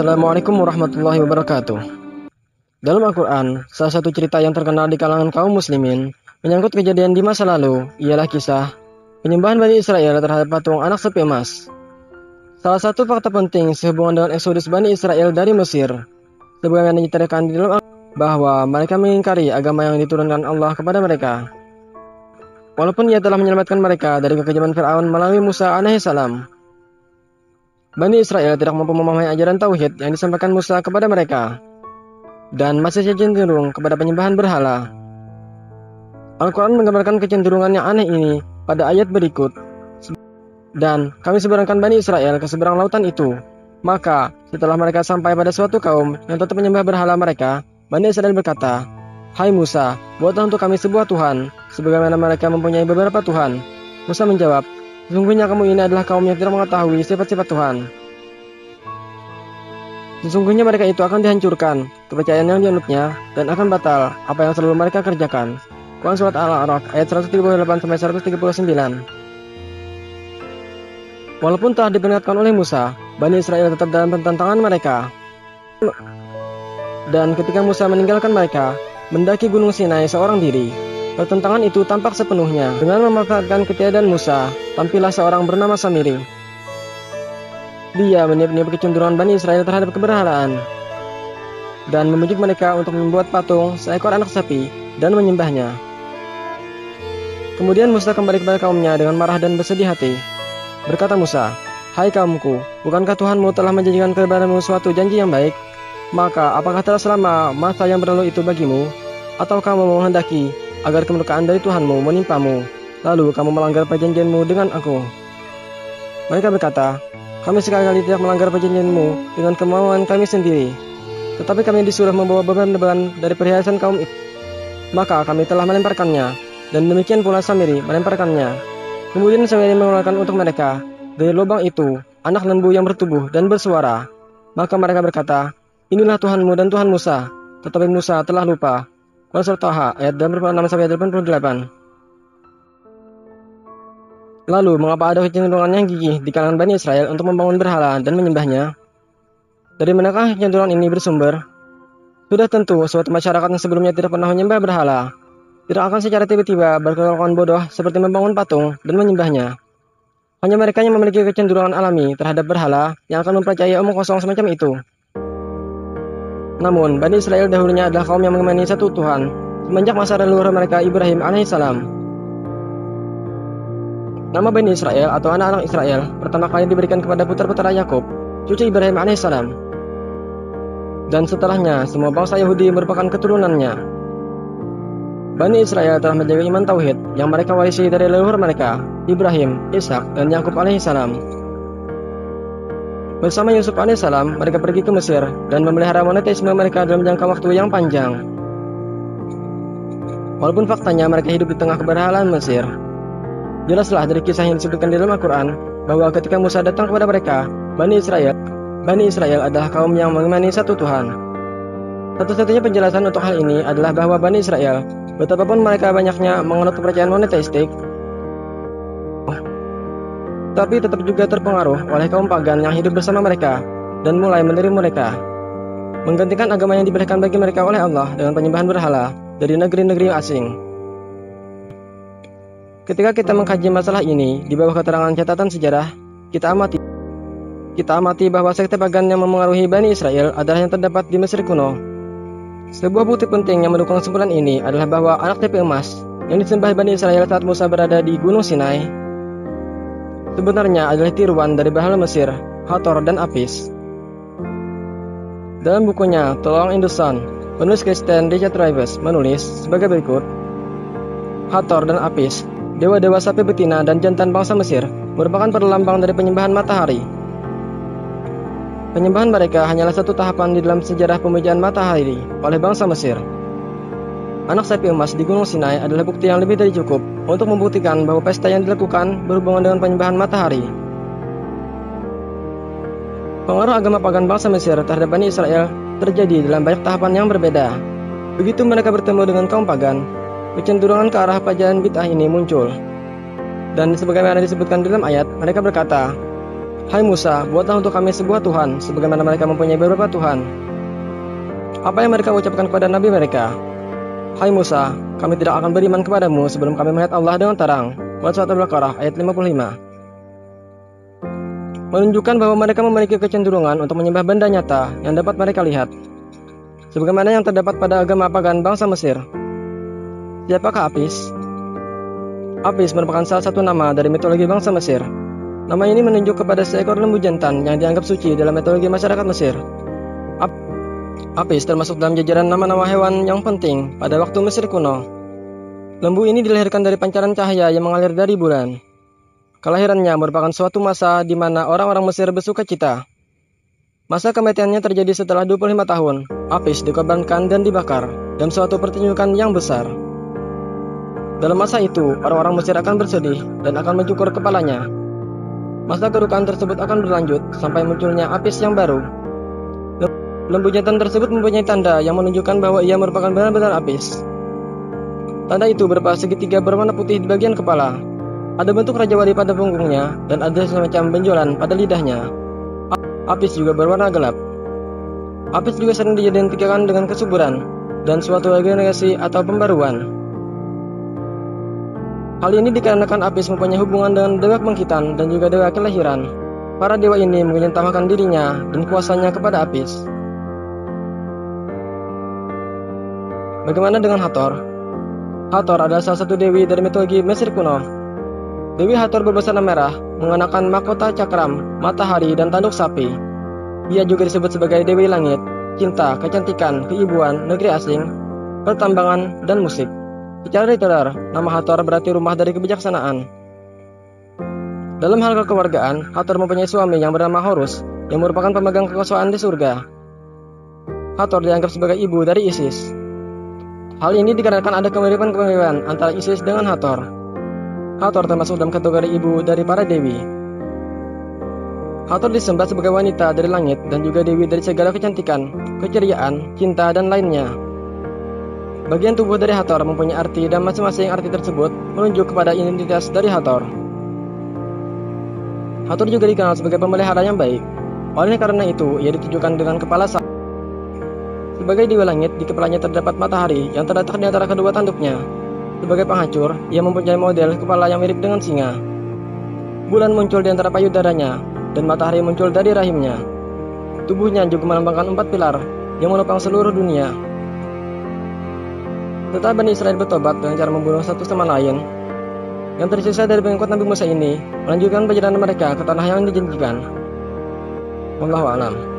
Assalamualaikum warahmatullahi wabarakatuh. Dalam Al-Quran, salah satu cerita yang terkenal di kalangan kaum muslimin menyangkut kejadian di masa lalu ialah kisah penyembahan Bani Israel terhadap patung anak sapi emas. Salah satu fakta penting sehubungan dengan eksodus Bani Israel dari Mesir, sebagaimana diceritakan di dalam Al bahwa mereka mengingkari agama yang diturunkan Allah kepada mereka. Walaupun ia telah menyelamatkan mereka dari kekejaman Fir'aun melalui Musa alaihissalam, Bani Israel tidak mampu memahami ajaran tauhid yang disampaikan Musa kepada mereka dan masih cenderung kepada penyembahan berhala. Al-Quran menggambarkan kecenderungan yang aneh ini pada ayat berikut. Dan kami seberangkan Bani Israel ke seberang lautan itu. Maka, setelah mereka sampai pada suatu kaum yang tetap menyembah berhala mereka, Bani Israel berkata, Hai Musa, buatlah untuk kami sebuah Tuhan, sebagaimana mereka mempunyai beberapa Tuhan. Musa menjawab, Sesungguhnya kamu ini adalah kaum yang tidak mengetahui sifat-sifat Tuhan. Sesungguhnya mereka itu akan dihancurkan, kepercayaan yang dianutnya, dan akan batal apa yang selalu mereka kerjakan. Quran Surat Al-A'raf ayat 138-139 Walaupun telah diperingatkan oleh Musa, Bani Israel tetap dalam pentantangan mereka. Dan ketika Musa meninggalkan mereka, mendaki Gunung Sinai seorang diri, Pertentangan itu tampak sepenuhnya. Dengan memanfaatkan ketiadaan Musa, tampillah seorang bernama Samiri. Dia meniap-niap kecenderungan Bani Israel terhadap keberhalaan dan membujuk mereka untuk membuat patung seekor anak sapi dan menyembahnya. Kemudian Musa kembali kepada kaumnya dengan marah dan bersedih hati. Berkata Musa, Hai kaumku, bukankah Tuhanmu telah menjanjikan kepadamu suatu janji yang baik? Maka apakah telah selama masa yang berlalu itu bagimu? Atau kamu menghendaki agar kemurkaan dari Tuhanmu menimpamu, lalu kamu melanggar perjanjianmu dengan aku. Mereka berkata, kami sekali-kali tidak melanggar perjanjianmu dengan kemauan kami sendiri, tetapi kami disuruh membawa beban-beban dari perhiasan kaum itu. Maka kami telah melemparkannya, dan demikian pula Samiri melemparkannya. Kemudian Samiri mengeluarkan untuk mereka dari lubang itu anak lembu yang bertubuh dan bersuara. Maka mereka berkata, Inilah Tuhanmu dan Tuhan Musa. Tetapi Musa telah lupa Quran Surat Taha ayat 86 sampai 88. Lalu, mengapa ada kecenderungan yang gigih di kalangan Bani Israel untuk membangun berhala dan menyembahnya? Dari manakah kecenderungan ini bersumber? Sudah tentu, suatu masyarakat yang sebelumnya tidak pernah menyembah berhala, tidak akan secara tiba-tiba berkelakuan bodoh seperti membangun patung dan menyembahnya. Hanya mereka yang memiliki kecenderungan alami terhadap berhala yang akan mempercayai omong kosong semacam itu. Namun, Bani Israel dahulunya adalah kaum yang mengimani satu Tuhan, semenjak masa leluhur mereka Ibrahim alaihissalam. Nama Bani Israel atau anak-anak Israel pertama kali diberikan kepada putra-putra Yakub, cucu Ibrahim alaihissalam. Dan setelahnya, semua bangsa Yahudi merupakan keturunannya. Bani Israel telah menjaga iman tauhid yang mereka warisi dari leluhur mereka, Ibrahim, Ishak, dan Yakub alaihissalam. Bersama Yusuf alaihissalam, mereka pergi ke Mesir dan memelihara monetisme mereka dalam jangka waktu yang panjang. Walaupun faktanya mereka hidup di tengah keberhalaan Mesir. Jelaslah dari kisah yang disebutkan di dalam Al-Quran bahwa ketika Musa datang kepada mereka, Bani Israel, Bani Israel adalah kaum yang mengimani satu Tuhan. Satu-satunya penjelasan untuk hal ini adalah bahwa Bani Israel, betapapun mereka banyaknya menganut kepercayaan monoteistik, tapi tetap juga terpengaruh oleh kaum pagan yang hidup bersama mereka dan mulai meniru mereka. Menggantikan agama yang diberikan bagi mereka oleh Allah dengan penyembahan berhala dari negeri-negeri asing. Ketika kita mengkaji masalah ini di bawah keterangan catatan sejarah, kita amati kita amati bahwa sekte pagan yang memengaruhi Bani Israel adalah yang terdapat di Mesir kuno. Sebuah bukti penting yang mendukung kesimpulan ini adalah bahwa anak tepi emas yang disembah Bani Israel saat Musa berada di Gunung Sinai sebenarnya adalah tiruan dari berhala Mesir, Hathor dan Apis. Dalam bukunya Tolong in the Sun, penulis Kristen Richard Travis menulis sebagai berikut. Hathor dan Apis, dewa-dewa sapi betina dan jantan bangsa Mesir, merupakan perlambang dari penyembahan matahari. Penyembahan mereka hanyalah satu tahapan di dalam sejarah pemujaan matahari oleh bangsa Mesir. Anak sapi emas di Gunung Sinai adalah bukti yang lebih dari cukup untuk membuktikan bahwa pesta yang dilakukan berhubungan dengan penyembahan matahari. Pengaruh agama pagan bangsa Mesir terhadap Bani Israel terjadi dalam banyak tahapan yang berbeda. Begitu mereka bertemu dengan kaum pagan, kecenderungan ke arah pajanan bid'ah ini muncul. Dan sebagaimana disebutkan dalam ayat, mereka berkata, Hai Musa, buatlah untuk kami sebuah Tuhan, sebagaimana mereka mempunyai beberapa Tuhan. Apa yang mereka ucapkan kepada Nabi mereka? Hai Musa, kami tidak akan beriman kepadamu sebelum kami melihat Allah dengan terang. Buat surat Al-Baqarah ayat 55. Menunjukkan bahwa mereka memiliki kecenderungan untuk menyembah benda nyata yang dapat mereka lihat. Sebagaimana yang terdapat pada agama pagan bangsa Mesir. Siapakah Apis? Apis merupakan salah satu nama dari mitologi bangsa Mesir. Nama ini menunjuk kepada seekor lembu jantan yang dianggap suci dalam mitologi masyarakat Mesir. Apis termasuk dalam jajaran nama-nama hewan yang penting pada waktu Mesir kuno. Lembu ini dilahirkan dari pancaran cahaya yang mengalir dari bulan. Kelahirannya merupakan suatu masa di mana orang-orang Mesir bersuka cita. Masa kematiannya terjadi setelah 25 tahun. Apis dikorbankan dan dibakar dalam suatu pertunjukan yang besar. Dalam masa itu, orang-orang Mesir akan bersedih dan akan mencukur kepalanya. Masa kedukaan tersebut akan berlanjut sampai munculnya Apis yang baru, Lembu jantan tersebut mempunyai tanda yang menunjukkan bahwa ia merupakan benar-benar apis. Tanda itu berupa segitiga berwarna putih di bagian kepala. Ada bentuk raja wali pada punggungnya dan ada semacam benjolan pada lidahnya. Apis juga berwarna gelap. Apis juga sering diidentikan dengan kesuburan dan suatu regenerasi atau pembaruan. Hal ini dikarenakan Apis mempunyai hubungan dengan Dewa Kebangkitan dan juga Dewa Kelahiran. Para dewa ini menginginkan dirinya dan kuasanya kepada Apis. Bagaimana dengan Hathor? Hathor adalah salah satu dewi dari mitologi Mesir kuno. Dewi Hathor berbusana merah, mengenakan mahkota cakram, matahari, dan tanduk sapi. Ia juga disebut sebagai Dewi Langit, cinta, kecantikan, keibuan, negeri asing, pertambangan, dan musik. Secara literar, nama Hathor berarti rumah dari kebijaksanaan. Dalam hal kekeluargaan, Hathor mempunyai suami yang bernama Horus, yang merupakan pemegang kekuasaan di surga. Hathor dianggap sebagai ibu dari Isis, Hal ini dikarenakan ada kemiripan-kemiripan antara Isis dengan Hathor. Hathor termasuk dalam kategori ibu dari para dewi. Hathor disembah sebagai wanita dari langit dan juga dewi dari segala kecantikan, keceriaan, cinta, dan lainnya. Bagian tubuh dari Hathor mempunyai arti dan masing-masing arti tersebut menunjuk kepada identitas dari Hathor. Hathor juga dikenal sebagai pemelihara yang baik. Oleh karena itu, ia ditujukan dengan kepala sapi. Sebagai dewa langit, di kepalanya terdapat matahari yang terletak di antara kedua tanduknya. Sebagai penghancur, ia mempunyai model kepala yang mirip dengan singa. Bulan muncul di antara payudaranya, dan matahari muncul dari rahimnya. Tubuhnya juga melambangkan empat pilar yang menopang seluruh dunia. Setelah Bani Israel bertobat dengan cara membunuh satu sama lain, yang tersisa dari pengikut Nabi Musa ini melanjutkan perjalanan mereka ke tanah yang dijanjikan. Wallahu a'lam.